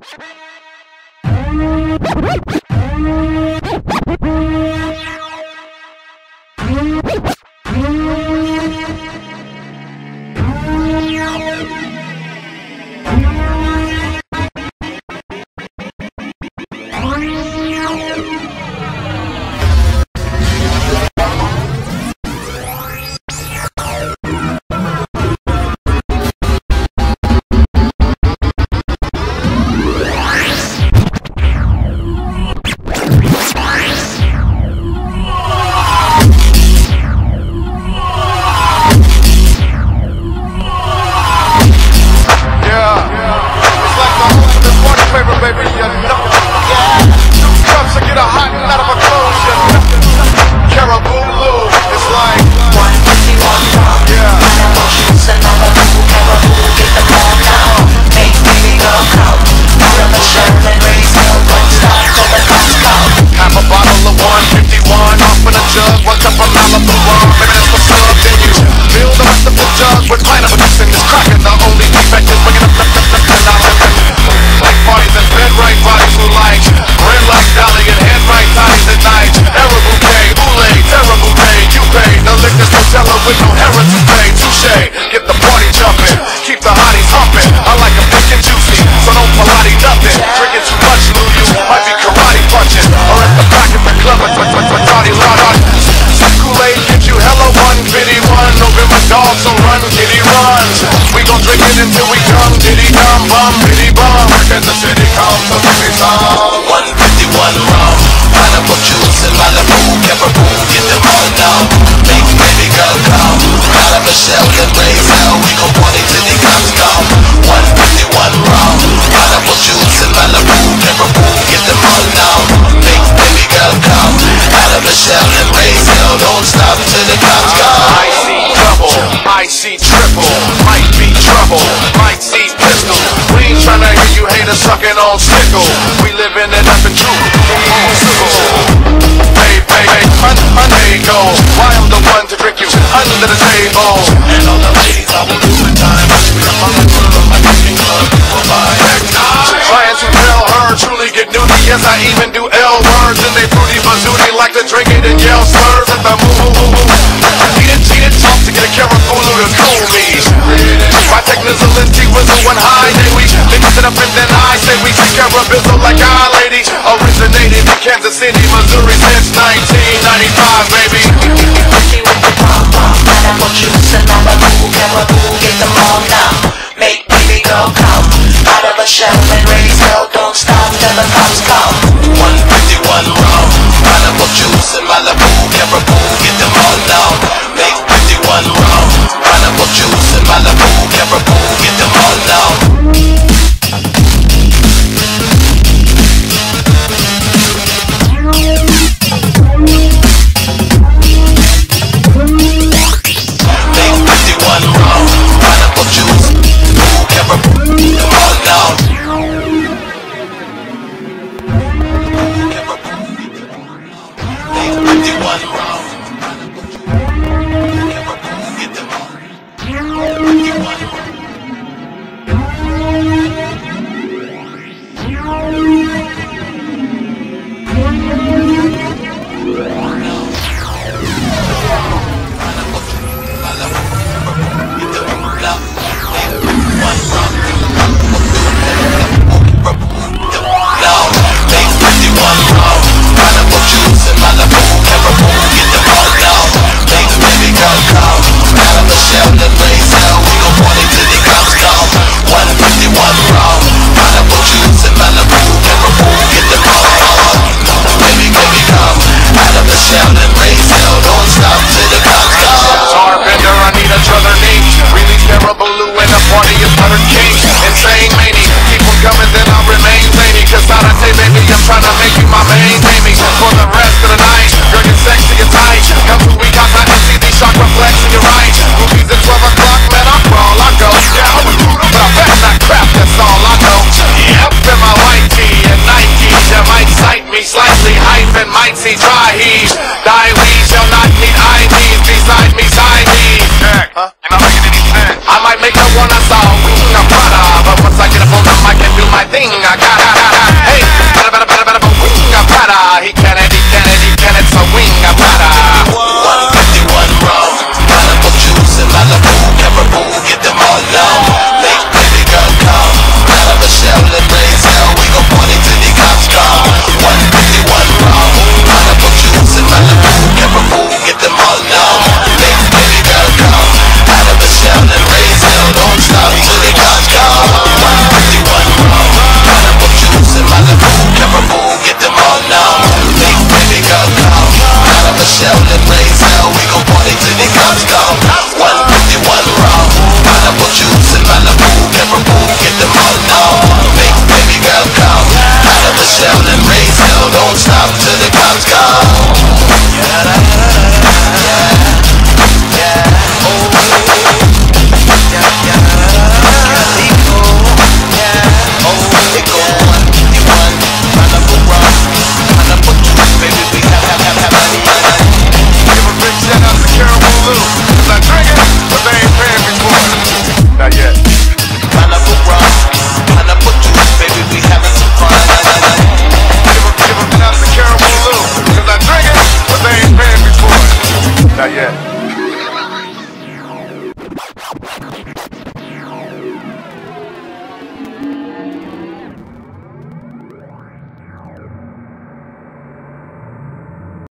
Yeah. See triple, might be trouble, might see pistol. We ain't tryna hear you haters sucking on sickle. We living it up in truth. Hey, hey, hey, un, un, hey, go. Why I'm the one to trick you under the table? And all the ladies, I will do the time. We are on the club, my drinking club, goodbye. Trying to tell her, truly get nudie. Yes, I even do L words, and they fruity bazooty like to drink it and yell slurs My technicality was a one high day we mix it up and then I say we see carabizzle like our lady. Originated in Kansas City, Missouri since 1995, baby. Make baby girl come out of a shell and raise hell. he kinda